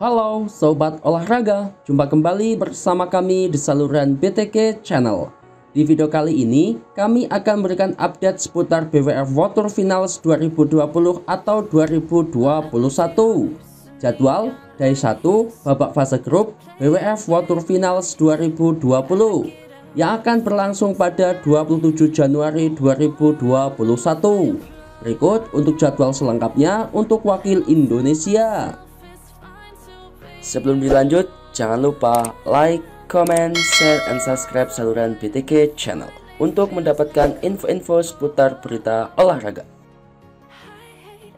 Halo Sobat Olahraga, jumpa kembali bersama kami di saluran BTK Channel. Di video kali ini, kami akan memberikan update seputar BWF Water Finals 2020 atau 2021. Jadwal dari 1 babak fase grup BWF Water Finals 2020 yang akan berlangsung pada 27 Januari 2021. Berikut untuk jadwal selengkapnya untuk wakil Indonesia. Sebelum dilanjut, jangan lupa like, comment, share, and subscribe saluran BTK Channel untuk mendapatkan info-info seputar berita olahraga.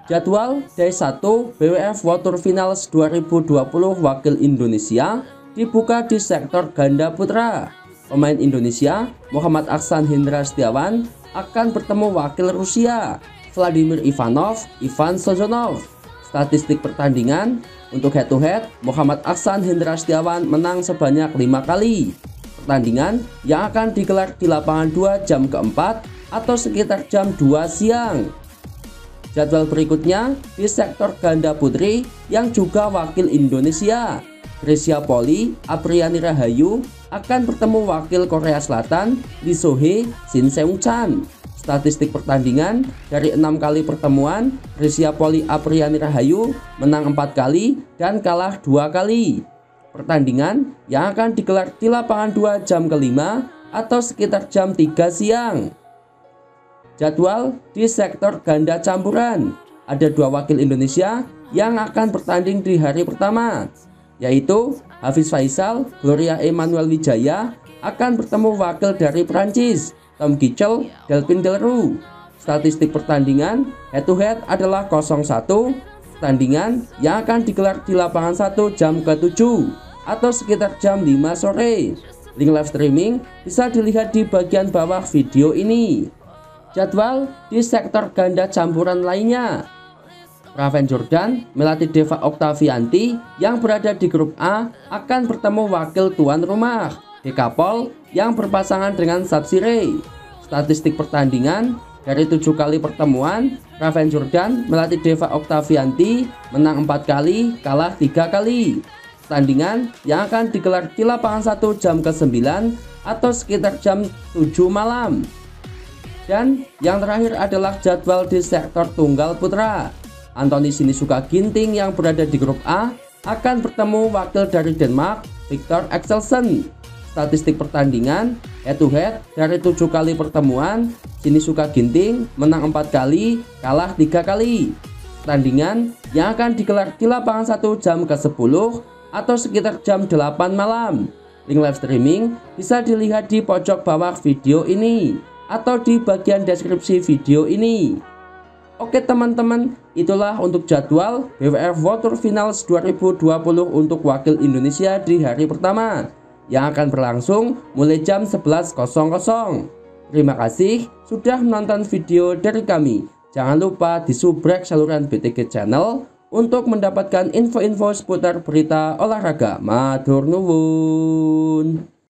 Jadwal dari 1 BWF Water Finals 2020 Wakil Indonesia dibuka di sektor ganda putra. Pemain Indonesia Muhammad Aksan Hendra Setiawan akan bertemu wakil Rusia Vladimir Ivanov Ivan Sozonov. Statistik pertandingan untuk head to head, Muhammad Aksan Hendra Setiawan menang sebanyak lima kali. Pertandingan yang akan digelar di lapangan 2 jam keempat atau sekitar jam 2 siang. Jadwal berikutnya di sektor ganda putri yang juga wakil Indonesia. Grecia Poli, Apriani Rahayu akan bertemu wakil Korea Selatan, Lee Sohee, Shin Seung Chan. Statistik pertandingan dari enam kali pertemuan, Rizia Poli Apriani Rahayu menang empat kali dan kalah dua kali. Pertandingan yang akan digelar di lapangan 2 jam kelima atau sekitar jam 3 siang. Jadwal di sektor ganda campuran. Ada dua wakil Indonesia yang akan bertanding di hari pertama, yaitu Hafiz Faisal, Gloria Emmanuel Wijaya akan bertemu wakil dari Prancis, Tom Kitchell, Delvin Delru. Statistik pertandingan head to head adalah 0-1. Pertandingan yang akan digelar di lapangan 1 jam ke-7 atau sekitar jam 5 sore. Link live streaming bisa dilihat di bagian bawah video ini. Jadwal di sektor ganda campuran lainnya. Raven Jordan melatih Deva Oktavianti yang berada di grup A akan bertemu wakil tuan rumah Dekapol yang berpasangan dengan Sabsire. Statistik pertandingan dari tujuh kali pertemuan, Raven Jordan melatih Deva Oktavianti menang empat kali, kalah tiga kali. Pertandingan yang akan digelar di lapangan 1 jam ke-9 atau sekitar jam 7 malam. Dan yang terakhir adalah jadwal di sektor tunggal putra. Anthony Sinisuka Ginting yang berada di grup A akan bertemu wakil dari Denmark, Victor Axelsen statistik pertandingan head to head dari tujuh kali pertemuan Sinisuka Ginting menang empat kali kalah tiga kali. Pertandingan yang akan digelar di lapangan 1 jam ke 10 atau sekitar jam 8 malam. Link live streaming bisa dilihat di pojok bawah video ini atau di bagian deskripsi video ini. Oke teman-teman, itulah untuk jadwal BWF Water Finals 2020 untuk wakil Indonesia di hari pertama yang akan berlangsung mulai jam 11.00. Terima kasih sudah menonton video dari kami. Jangan lupa disubrek saluran BTG Channel untuk mendapatkan info-info seputar berita olahraga. Matur nuwun.